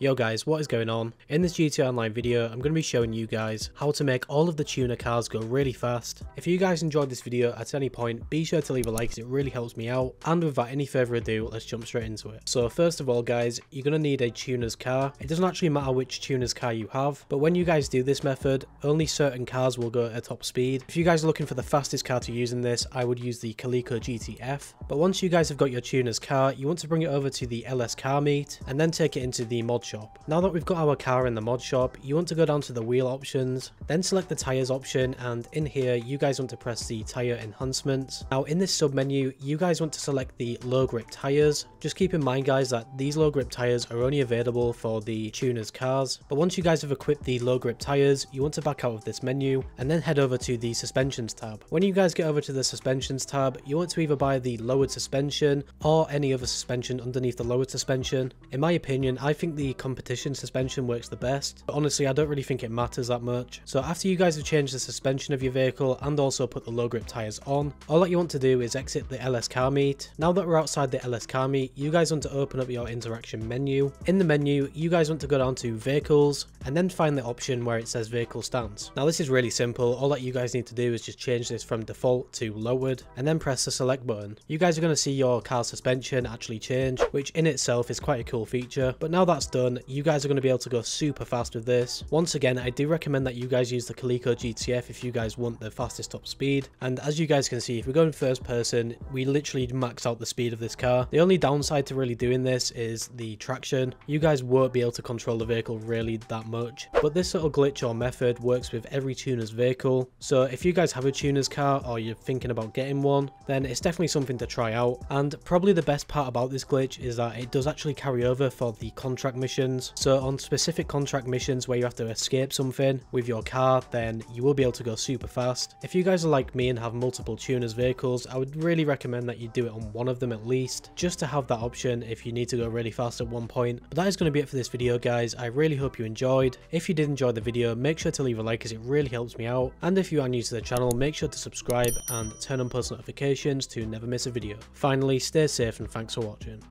Yo guys, what is going on? In this GTA Online video, I'm going to be showing you guys how to make all of the tuner cars go really fast. If you guys enjoyed this video at any point, be sure to leave a like as it really helps me out. And without any further ado, let's jump straight into it. So first of all guys, you're going to need a tuner's car. It doesn't actually matter which tuner's car you have, but when you guys do this method, only certain cars will go at a top speed. If you guys are looking for the fastest car to use in this, I would use the Calico GTF. But once you guys have got your tuner's car, you want to bring it over to the LS car meet, and then take it into the mod shop. Now that we've got our car in the mod shop, you want to go down to the wheel options, then select the tyres option and in here you guys want to press the tyre enhancements. Now in this sub menu, you guys want to select the low grip tyres. Just keep in mind guys that these low grip tyres are only available for the tuners cars, but once you guys have equipped the low grip tyres, you want to back out of this menu and then head over to the suspensions tab. When you guys get over to the suspensions tab, you want to either buy the lowered suspension or any other suspension underneath the lowered suspension. In my opinion, I think the competition suspension works the best, but honestly I don't really think it matters that much. So after you guys have changed the suspension of your vehicle and also put the low grip tyres on, all that you want to do is exit the LS car meet. Now that we're outside the LS car meet, you guys want to open up your interaction menu. In the menu, you guys want to go down to vehicles and then find the option where it says vehicle stance. Now this is really simple, all that you guys need to do is just change this from default to lowered and then press the select button. You guys are going to see your car suspension actually change, which in itself is quite a cool feature, but now that's done, you guys are going to be able to go super fast with this. Once again, I do recommend that you guys use the Calico GTF if you guys want the fastest top speed. And as you guys can see, if we go in first person, we literally max out the speed of this car. The only downside to really doing this is the traction. You guys won't be able to control the vehicle really that much. But this little glitch or method works with every tuner's vehicle. So if you guys have a tuner's car or you're thinking about getting one, then it's definitely something to try out. And probably the best part about this glitch is that it does actually carry over for the contract missions. So on specific contract missions where you have to escape something with your car, then you will be able to go super fast. If you guys are like me and have multiple tuners vehicles, I would really recommend that you do it on one of them at least, just to have that option if you need to go really fast at one point. But that is going to be it for this video guys, I really hope you enjoyed. If you did enjoy the video, make sure to leave a like as it really helps me out. And if you are new to the channel, make sure to subscribe and turn on post notifications to never miss a video. Finally, stay safe and thanks for watching.